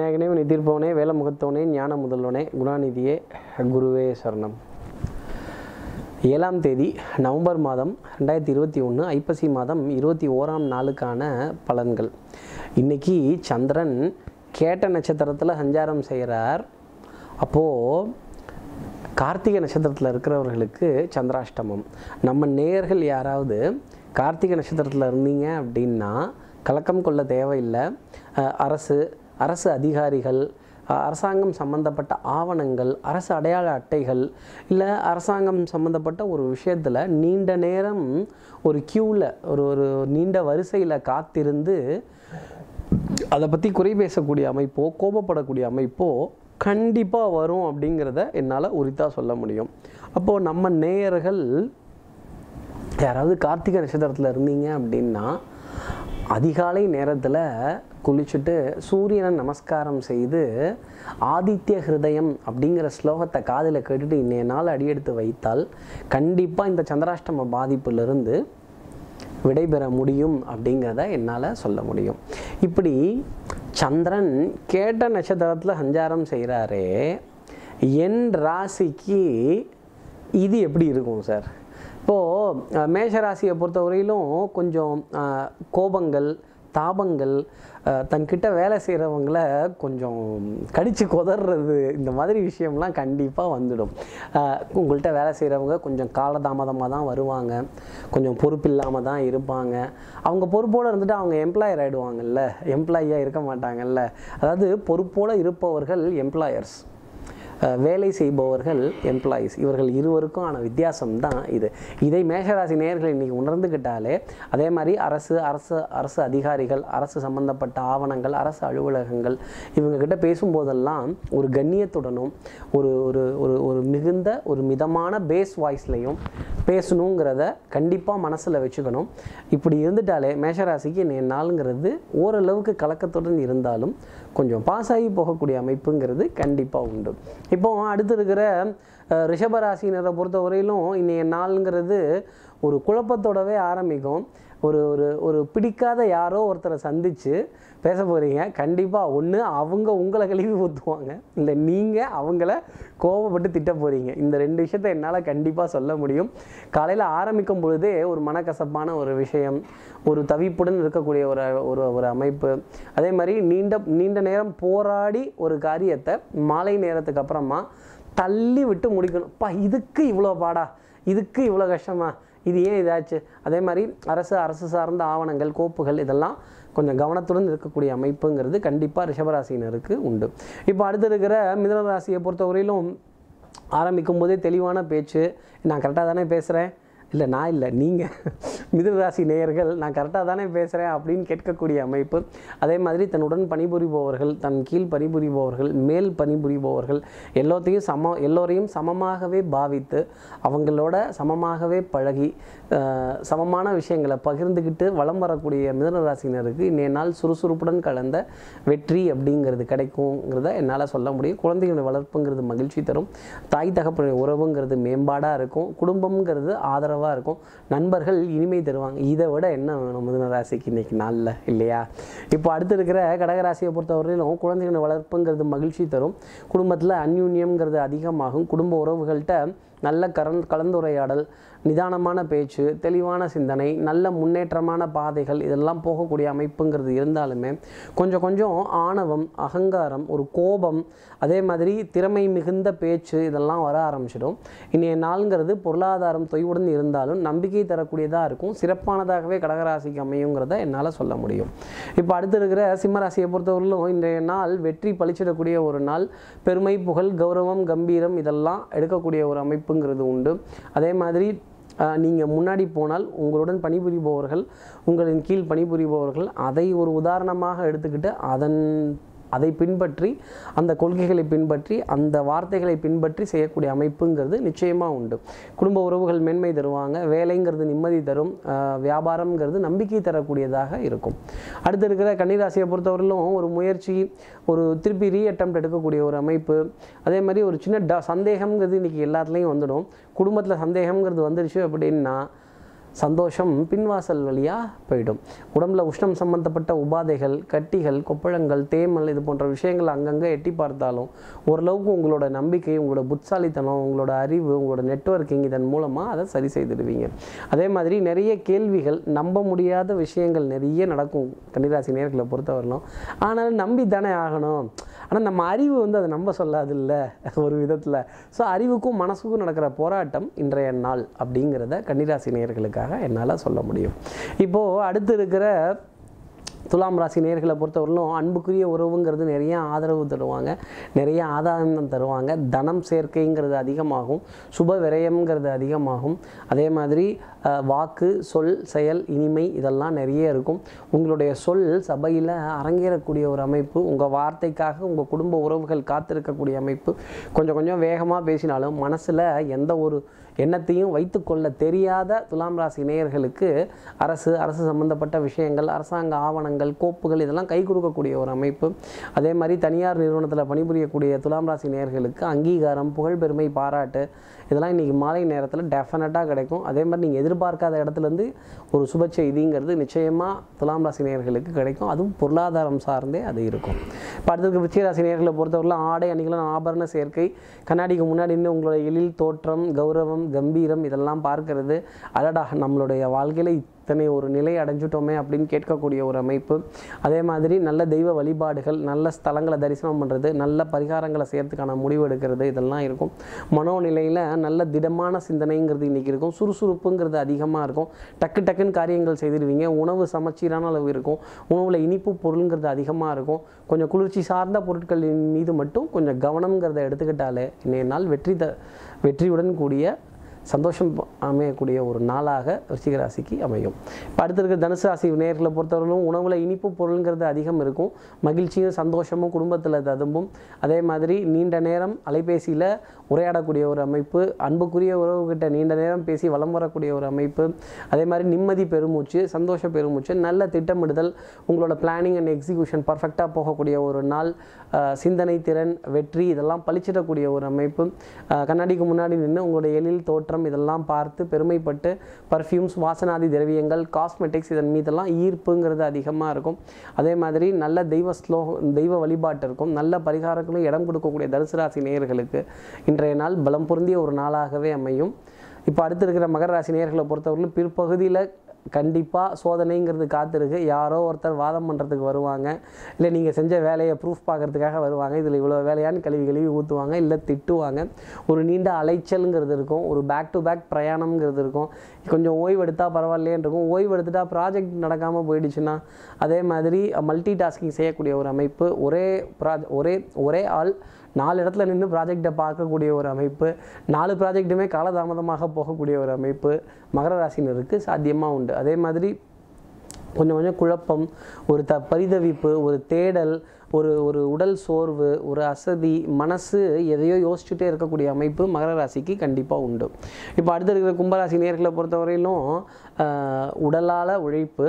விநாயகனே வினை தீர்ப்பவனே வேலமுகத்தவனே ஞான முதல்வனே குணாநிதியே குருவே சரணம். ஏழாம் தேதி நவம்பர் மாதம் ரெண்டாயிரத்தி இருபத்தி ஒன்று ஐப்பசி மாதம் இருபத்தி ஓராம் நாளுக்கான பலன்கள். இன்னைக்கு சந்திரன் கேட்ட நட்சத்திரத்தில் சஞ்சாரம் செய்கிறார். அப்போது கார்த்திகை நட்சத்திரத்தில் இருக்கிறவர்களுக்கு சந்திராஷ்டமம். நம்ம நேயர்கள் யாராவது கார்த்திகை நட்சத்திரத்தில் இருந்தீங்க அப்படின்னா கலக்கம் கொள்ள தேவையில்லை. அரசு அரசு அதிகாரிகள் அரசாங்கம் சம்பந்தப்பட்ட ஆவணங்கள் அரசு அடையாள அட்டைகள் இல்லை அரசாங்கம் சம்பந்தப்பட்ட ஒரு விஷயத்தில் நீண்ட நேரம் ஒரு க்யூவில் ஒரு ஒரு நீண்ட வரிசையில் காத்திருந்து அதை பற்றி குறை பேசக்கூடிய அமைப்போ கோபப்படக்கூடிய அமைப்போ கண்டிப்பாக வரும் அப்படிங்கிறத என்னால் உரித்தாக சொல்ல முடியும். அப்போது நம்ம நேயர்கள் யாராவது கார்த்திகை நட்சத்திரத்தில் இருந்தீங்க அப்படின்னா அதிகாலை நேரத்தில் குளிச்சுட்டு சூரியனை நமஸ்காரம் செய்து ஆதித்ய ஹிருதயம் அப்படிங்கிற ஸ்லோகத்தை காதில் கேட்டுட்டு இன்றைய நாள் அடியெடுத்து வைத்தால் கண்டிப்பாக இந்த சந்திராஷ்டம பாதிப்பிலிருந்து விடைபெற முடியும் அப்படிங்கிறத என்னால் சொல்ல முடியும். இப்படி சந்திரன் கேட்ட நட்சத்திரத்தில் சஞ்சாரம் செய்கிறாரே என் ராசிக்கு இது எப்படி இருக்கும் சார்? இப்போது மேஷ ராசியை பொறுத்தவரையிலும் கொஞ்சம் கோபங்கள் தாபங்கள் தன்கிட்ட வேலை செய்கிறவங்கள கொஞ்சம் கடித்து கொதறது இந்த மாதிரி விஷயம்லாம் கண்டிப்பாக வந்துடும். உங்கள்கிட்ட வேலை செய்கிறவங்க கொஞ்சம் காலதாமதமாக தான் வருவாங்க. கொஞ்சம் பொறுப்பு இல்லாமல் தான் இருப்பாங்க. அவங்க பொறுப்போடு இருந்துட்டு அவங்க எம்ப்ளாயர் ஆகிடுவாங்கல்ல எம்ப்ளாயியாக இருக்க மாட்டாங்கல்ல. அதாவது பொறுப்போடு இருப்பவர்கள் எம்ப்ளாயர்ஸ் வேலை செய்பவர்கள் எம்ப்ளாயீஸ் இவர்கள் இருவருக்கும் ஆன வித்தியாசம் தான் இது. இதை மேஷராசி நேர்கள் இன்றைக்கி உணர்ந்துக்கிட்டாலே அதே மாதிரி அரசு அரசு அரசு அதிகாரிகள் அரசு சம்பந்தப்பட்ட ஆவணங்கள் அரசு அலுவலகங்கள் இவங்கக்கிட்ட பேசும்போதெல்லாம் ஒரு கண்ணியத்துடனும் ஒரு ஒரு ஒரு ஒரு மிகுந்த ஒரு மிதமான பேஸ் வாய்ஸ்லையும் பேசணுங்கிறத கண்டிப்பாக மனசில் வச்சுக்கணும். இப்படி இருந்துட்டாலே மேஷராசிக்கு இன்னைய நாளுங்கிறது ஓரளவுக்கு கலக்கத்துடன் இருந்தாலும் கொஞ்சம் பாஸ் ஆகி போகக்கூடிய அமைப்புங்கிறது கண்டிப்பாக உண்டு. இப்போ அடுத்து இருக்கிற ரிஷபராசினரை ரிஷபராசினரை பொறுத்தவரையிலும் இன்றைய நாளுங்கிறது ஒரு குழப்பத்தோடவே ஆரம்பிக்கும். ஒரு ஒரு ஒரு பிடிக்காத யாரோ ஒருத்தரை சந்தித்து பேச போகிறீங்க கண்டிப்பாக ஒன்று அவங்க உங்களை கழுவி ஊற்றுவாங்க இல்லை நீங்கள் அவங்கள கோபப்பட்டு திட்ட போகிறீங்க இந்த ரெண்டு விஷயத்த என்னால் கண்டிப்பாக சொல்ல முடியும். காலையில் ஆரம்பிக்கும் பொழுதே ஒரு மனக்கசப்பான ஒரு விஷயம் ஒரு தவிப்புடன் இருக்கக்கூடிய ஒரு ஒரு ஒரு அமைப்பு. அதே மாதிரி நீண்ட நீண்ட நேரம் போராடி ஒரு காரியத்தை மாலை நேரத்துக்கு அப்புறமா தள்ளி விட்டு முடிக்கணும். பா இதுக்கு இவ்வளோ பாடா? இதுக்கு இவ்வளோ கஷ்டமா? இது ஏன் இதாச்சு? அதே மாதிரி அரசு அரசு சார்ந்த ஆவணங்கள் கோப்புகள் இதெல்லாம் கொஞ்சம் கவனத்துடன் இருக்கக்கூடிய அமைப்புங்கிறது கண்டிப்பாக ரிஷபராசினருக்கு உண்டு. இப்போ அடுத்து இருக்கிற மிதனராசியை பொறுத்தவரையிலும் ஆரம்பிக்கும் போதே தெளிவான பேச்சு. நான் கரெக்டாக தானே பேசுகிறேன் இல்லை நான் இல்லை நீங்கள் மிதுனராசி நேயர்கள் நான் கரெக்டாக தானே பேசுகிறேன் அப்படின்னு கேட்கக்கூடிய அமைப்பு. அதே மாதிரி தன்னுடன் பணிபுரிபவர்கள் தன் கீழ் பணிபுரிபவர்கள் மேல் பணிபுரிபவர்கள் எல்லாத்தையும் சம எல்லோரையும் சமமாகவே பாவித்து அவங்களோட சமமாகவே பழகி சமமான விஷயங்களை பகிர்ந்துக்கிட்டு வலம் வரக்கூடிய மிதுனராசினருக்கு இன்றைய நாள் சுறுசுறுப்புடன் கலந்த வெற்றி அப்படிங்கிறது கிடைக்குங்கிறத என்னால் சொல்ல முடியும். குழந்தைகளுடைய வளர்ப்புங்கிறது மகிழ்ச்சி தரும். தாய் தகப்பனுடைய உறவுங்கிறது மேம்பாடாக இருக்கும். குடும்பம்ங்கிறது ஆதரவாக இருக்கும் நண்பர்கள் இனிமை தருவாங்க. இதை விட என்ன வேணும் மிதுன ராசிக்கு இன்றைக்கி நாளில் இல்லையா? இப்போ அடுத்து இருக்கிற கடகராசியை பொறுத்தவரையிலும் குழந்தைகளின் வளர்ப்புங்கிறது மகிழ்ச்சி தரும். குடும்பத்தில் அந்யூன்யம்ங்கிறது அதிகமாகும். குடும்ப உறவுகள்கிட்ட நல்ல கரண் கலந்துரையாடல் நிதானமான பேச்சு தெளிவான சிந்தனை நல்ல முன்னேற்றமான பாதைகள் இதெல்லாம் போகக்கூடிய அமைப்புங்கிறது இருந்தாலுமே கொஞ்சம் கொஞ்சம் ஆணவம் அகங்காரம் ஒரு கோபம் அதே மாதிரி திறமை மிகுந்த பேச்சு இதெல்லாம் வர ஆரம்பிச்சிடும். இன்றைய நாளுங்கிறது பொருளாதாரம் தொய்வுடன் இருந்தாலும் நம்பிக்கை தரக்கூடியதாக இருக்கும். சிறப்பானதாகவே கடகராசிக்கு அமையுங்கிறத என்னால் சொல்ல முடியும். இப்போ அடுத்து இருக்கிற சிம்மராசியை பொறுத்தவரையிலும் இன்றைய நாள் வெற்றி பளிச்சிடக்கூடிய ஒரு நாள். பெருமை புகழ் கௌரவம் கம்பீரம் இதெல்லாம் எடுக்கக்கூடிய ஒரு அமைப்பு வாய்ப்புங்கிறது உண்டு. அதே மாதிரி நீங்கள் முன்னாடி போனால் உங்களுடன் பணிபுரிபவர்கள் உங்களின் கீழ் பணிபுரிபவர்கள் அதை ஒரு உதாரணமாக எடுத்துக்கிட்டு அதன் அதை பின்பற்றி அந்த கொள்கைகளை பின்பற்றி அந்த வார்த்தைகளை பின்பற்றி செய்யக்கூடிய அமைப்புங்கிறது நிச்சயமாக உண்டு. குடும்ப உறவுகள் மேன்மை தருவாங்க வேலைங்கிறது நிம்மதி தரும் வியாபாரம்ங்கிறது நம்பிக்கை தரக்கூடியதாக இருக்கும். அடுத்து இருக்கிற கன்னிராசியை பொறுத்தவரையிலும் ஒரு முயற்சி ஒரு திருப்பி ரீ அட்டம் எடுக்கக்கூடிய ஒரு அமைப்பு அதே மாதிரி ஒரு சின்ன ட சந்தேகம்ங்கிறது இன்றைக்கி எல்லாத்துலேயும் வந்துடும். குடும்பத்தில் சந்தேகம்ங்கிறது வந்துருச்சு அப்படின்னா சந்தோஷம் பின்வாசல் வழியாக போயிடும். உடம்புல உஷ்ணம் சம்பந்தப்பட்ட உபாதைகள் கட்டிகள் கொப்பளங்கள் தேமல் இது போன்ற விஷயங்கள் அங்கங்கே எட்டி பார்த்தாலும் ஓரளவுக்கு உங்களோட நம்பிக்கை உங்களோட புட்சாலித்தனம் உங்களோட அறிவு உங்களோட நெட்வொர்க்கிங் இதன் மூலமாக அதை சரி செய்துடுவீங்க. அதே மாதிரி நிறைய கேள்விகள் நம்ப முடியாத விஷயங்கள் நிறைய நடக்கும் கன்னிராசி நேர்களை பொறுத்தவரையிலும். ஆனாலும் நம்பி தானே ஆகணும். ஆனால் நம்ம அறிவு வந்து அதை நம்ப சொல்லாதுல்ல. ஒரு விதத்தில். ஸோ அறிவுக்கும் மனசுக்கும் நடக்கிற போராட்டம் இன்றைய நாள் அப்படிங்கிறத கன்னிராசி நேயர்களுக்காக என்னால் சொல்ல முடியும். இப்போது அடுத்து இருக்கிற துலாம் ராசி நேர்களை பொறுத்தவரையிலும் அன்புக்குரிய உறவுங்கிறது நிறைய ஆதரவு தருவாங்க. நிறைய ஆதாயம் தருவாங்க. தனம் சேர்க்கைங்கிறது அதிகமாகும். சுப விரயம்ங்கிறது அதிகமாகும். அதே மாதிரி வாக்கு சொல் செயல் இனிமை இதெல்லாம் நிறைய இருக்கும். உங்களுடைய சொல் சபையில் அரங்கேறக்கூடிய ஒரு அமைப்பு உங்கள் வார்த்தைக்காக உங்கள் குடும்ப உறவுகள் காத்திருக்கக்கூடிய அமைப்பு கொஞ்சம் கொஞ்சம் வேகமாக பேசினாலும் மனசில் எந்த ஒரு எண்ணத்தையும் வைத்துக்கொள்ள தெரியாத துலாம் ராசி நேயர்களுக்கு அரசு அரசு சம்பந்தப்பட்ட விஷயங்கள் அரசாங்க ஆவணங்கள் கோப்புகள் இதெல்லாம் கை கொடுக்கக்கூடிய ஒரு அமைப்பு. அதே மாதிரி தனியார் நிறுவனத்தில் பணிபுரியக்கூடிய துலாம் ராசி நேயர்களுக்கு அங்கீகாரம் புகழ்பெருமை பாராட்டு இதெல்லாம் இன்றைக்கி மாலை நேரத்தில் டெஃபினட்டாக கிடைக்கும். அதே மாதிரி நீங்கள் எதிர்பார்க்காத இடத்துலேருந்து ஒரு சுப செய்திங்கிறது நிச்சயமாக துலாம் ராசி நேயர்களுக்கு கிடைக்கும். அதுவும் பொருளாதாரம் சார்ந்தே அது இருக்கும். இப்போ அடுத்தது விச்சயராசி நேர்களை பொறுத்தவரைலாம் ஆடை அணிகளும் ஆபரண சேர்க்கை கண்ணாடிக்கு முன்னாடி நின்று உங்களோட எழில் தோற்றம் கௌரவம் கம்பீரம் இதெல்லாம் பார்க்கறது அடடா நம்மளுடைய வாழ்க்கையில் இத்தனை ஒரு நிலை அடைஞ்சிட்டோமே அப்படின்னு கேட்கக்கூடிய ஒரு அமைப்பு. அதே மாதிரி நல்ல தெய்வ வழிபாடுகள் நல்ல ஸ்தலங்களை தரிசனம் பண்ணுறது நல்ல பரிகாரங்களை செய்கிறதுக்கான முடிவு எடுக்கிறது இதெல்லாம் இருக்கும். மனோநிலையில் நல்ல திடமான சிந்தனைங்கிறது இன்றைக்கி இருக்கும். சுறுசுறுப்புங்கிறது அதிகமாக இருக்கும். டக்கு டக்குன்னு காரியங்கள் செய்திருவீங்க. உணவு சமச்சீரான அளவு இருக்கும். உணவில் இனிப்பு பொருளுங்கிறது அதிகமாக இருக்கும். கொஞ்சம் குளிர்ச்சி சார்ந்த பொருட்களின் மீது மட்டும் கொஞ்சம் கவனம்ங்கிறத எடுத்துக்கிட்டாலே இன்றைய நாள் வெற்றி த வெற்றியுடன் கூடிய சந்தோஷம் அமையக்கூடிய ஒரு நாளாக விருச்சிக ராசிக்கு அமையும். இப்போ அடுத்து இருக்கிற தனுசு ராசி நேர்களை பொறுத்தவரையிலும் உணவில் இனிப்பு பொருளுங்கிறது அதிகம் இருக்கும். மகிழ்ச்சியும் சந்தோஷமும் குடும்பத்தில் ததும்பும். அதே மாதிரி நீண்ட நேரம் அலைபேசியில் உரையாடக்கூடிய ஒரு அமைப்பு அன்புக்குரிய உறவுகிட்ட நீண்ட நேரம் பேசி வலம் வரக்கூடிய ஒரு அமைப்பு. அதே மாதிரி நிம்மதி பெருமூச்சு சந்தோஷ பெருமூச்சு நல்ல திட்டமிடுதல் உங்களோட பிளானிங் அண்ட் எக்ஸிக்யூஷன் பர்ஃபெக்டாக போகக்கூடிய ஒரு நாள் சிந்தனை திறன் வெற்றி இதெல்லாம் பளிச்சிடக்கூடிய ஒரு அமைப்பு. கண்ணாடிக்கு முன்னாடி நின்று உங்களுடைய எழில் தோற்றம் இதெல்லாம் பார்த்து பெருமைப்பட்டு பர்ஃப்யூம்ஸ் வாசனாதி திரவியங்கள் காஸ்மெட்டிக்ஸ் இதன் மீதெல்லாம் ஈர்ப்புங்கிறது அதிகமாக இருக்கும். அதே மாதிரி நல்ல தெய்வ ஸ்லோகம் தெய்வ வழிபாட்டு இருக்கும். நல்ல பரிகாரங்களும் இடம் கொடுக்கக்கூடிய தனுசு ராசி நேயர்களுக்கு இன்றைய நாள் பலம் பொருந்திய ஒரு நாளாகவே அமையும். இப்போ அடுத்து இருக்கிற மகர ராசி நேயர்களை பொறுத்தவரையிலும் பிற்பகுதியில் கண்டிப்பாக சோதனைங்கிறது காத்திருக்கு. யாரோ ஒருத்தர் வாதம் பண்ணுறதுக்கு வருவாங்க. இல்லை நீங்கள் செஞ்ச வேலையை ப்ரூஃப் பார்க்கறதுக்காக வருவாங்க. இதில் இவ்வளோ வேலையான்னு கழுவி கழுவி ஊற்றுவாங்க இல்லை திட்டுவாங்க. ஒரு நீண்ட அலைச்சலுங்கிறது இருக்கும். ஒரு பேக் டு பேக் பிரயாணம்ங்கிறது இருக்கும். கொஞ்சம் ஓய்வு எடுத்தால் பரவாயில்லையேன்னு இருக்கும். ஓய்வு ப்ராஜெக்ட் நடக்காமல் போயிடுச்சுன்னா அதே மாதிரி மல்டி டாஸ்கிங் செய்யக்கூடிய ஒரு அமைப்பு ஒரே ப்ரா ஒரே ஒரே ஆள் நாலு இடத்துல நின்று ப்ராஜெக்டை பார்க்கக்கூடிய ஒரு அமைப்பு நாலு ப்ராஜெக்ட்டுமே காலதாமதமாக போகக்கூடிய ஒரு அமைப்பு மகர ராசினருக்கு சாத்தியமாக உண்டு. அதே மாதிரி கொஞ்சம் கொஞ்சம் குழப்பம் ஒரு த பரிதவிப்பு ஒரு தேடல் ஒரு ஒரு உடல் சோர்வு ஒரு அசதி மனசு எதையோ யோசிச்சுட்டே இருக்கக்கூடிய அமைப்பு மகர ராசிக்கு கண்டிப்பாக உண்டு. இப்போ அடுத்து இருக்கிற கும்பராசி நேர்களை பொறுத்தவரையிலும் உடலால் உழைப்பு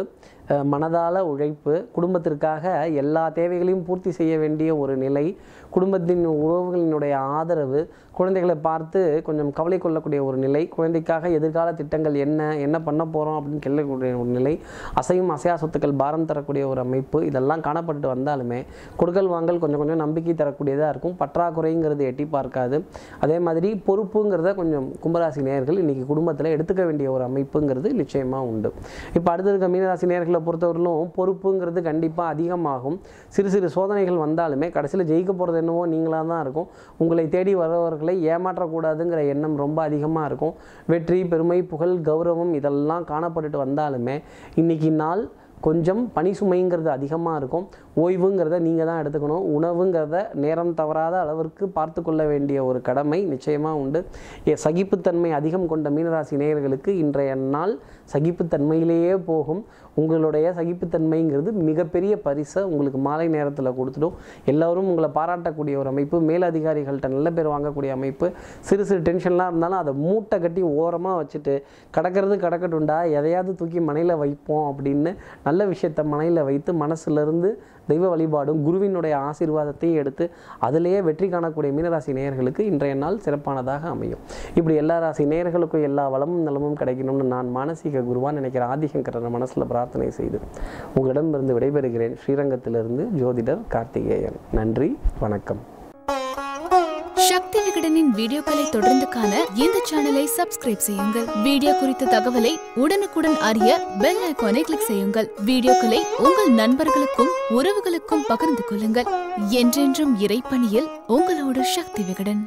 மனதால உழைப்பு குடும்பத்திற்காக எல்லா தேவைகளையும் பூர்த்தி செய்ய வேண்டிய ஒரு நிலை குடும்பத்தின் உறவுகளினுடைய ஆதரவு குழந்தைகளை பார்த்து கொஞ்சம் கவலை கொள்ளக்கூடிய ஒரு நிலை குழந்தைக்காக எதிர்கால திட்டங்கள் என்ன என்ன பண்ண போகிறோம் அப்படின்னு கேள்விக்கூடிய ஒரு நிலை அசையும் அசையா சொத்துக்கள் பாரம் தரக்கூடிய ஒரு அமைப்பு இதெல்லாம் காணப்பட்டு வந்தாலுமே கொடுக்கல் வாங்கல் கொஞ்சம் கொஞ்சம் நம்பிக்கை தரக்கூடியதாக இருக்கும். பற்றாக்குறைங்கிறது எட்டி பார்க்காது. அதே மாதிரி பொறுப்புங்கிறத கொஞ்சம் கும்பராசி நேர்கள் இன்றைக்கி குடும்பத்தில் எடுத்துக்க வேண்டிய ஒரு அமைப்புங்கிறது நிச்சயமாக உண்டு. இப்போ அடுத்து இருக்க மீனராசி நேர்களை பொறுத்தவரையிலும் பொறுப்புங்கிறது கண்டிப்பாக அதிகமாகும். சிறு சிறு சோதனைகள் வந்தாலுமே கடைசியில் ஜெயிக்க போகிறது என்னவோ நீங்களாக தான் இருக்கும். உங்களை தேடி வரவர்களை ஏமாற்றக்கூடாதுங்கிற எண்ணம் ரொம்ப அதிகமாக இருக்கும். வெற்றி பெருமை புகழ் கௌரவம் இதெல்லாம் காணப்பட்டுட்டு வந்தாலுமே இன்னைக்கு நாள் கொஞ்சம் பனி சுமைங்கிறது அதிகமாக இருக்கும். ஓய்வுங்கிறத நீங்கள் தான் எடுத்துக்கணும். உணவுங்கிறத நேரம் தவறாத அளவிற்கு பார்த்து கொள்ள வேண்டிய ஒரு கடமை நிச்சயமாக உண்டு. சகிப்புத்தன்மை அதிகம் கொண்ட மீனராசி நேயர்களுக்கு இன்றைய நாள் சகிப்புத்தன்மையிலேயே போகும். உங்களுடைய சகிப்புத்தன்மைங்கிறது மிகப்பெரிய பரிசை உங்களுக்கு மாலை நேரத்தில் கொடுத்துடும். எல்லோரும் உங்களை பாராட்டக்கூடிய ஒரு அமைப்பு மேலதிகாரிகள்கிட்ட நல்ல பேர் வாங்கக்கூடிய அமைப்பு. சிறு சிறு டென்ஷன்லாம் இருந்தாலும் அதை மூட்டை கட்டி ஓரமாக வச்சுட்டு கடக்கிறது கிடக்கட்டுண்டா எதையாவது தூக்கி மனையில் வைப்போம் அப்படின்னு நல்ல விஷயத்தை மனையில் வைத்து மனசுலேருந்து தெய்வ வழிபாடும் குருவினுடைய ஆசீர்வாதத்தையும் எடுத்து அதிலேயே வெற்றி காணக்கூடிய மீனராசி நேயர்களுக்கு இன்றைய நாள் சிறப்பானதாக அமையும். இப்படி எல்லா ராசி நேயர்களுக்கும் எல்லா வளமும் நலமும் கிடைக்கணும்னு நான் மானசீக குருவான் நினைக்கிற ஆதிசங்கரனை மனசில் பிரார்த்தனை செய்து உங்களிடமிருந்து விடைபெறுகிறேன் ஸ்ரீரங்கத்திலிருந்து ஜோதிடர் கார்த்திகேயன். நன்றி வணக்கம். சக்தி விகடனின் வீடியோக்களை தொடர்ந்து காண இந்த சேனலை சப்ஸ்கிரைப் செய்யுங்கள். வீடியோ குறித்த தகவலை உடனுக்குடன் அறிய பெல் ஐக்கானை கிளிக் செய்யுங்கள். வீடியோக்களை உங்கள் நண்பர்களுக்கும் உறவுகளுக்கும் பகிர்ந்து கொள்ளுங்கள். என்றென்றும் இறைப்பணியில் உங்களோடு சக்தி விகடன்.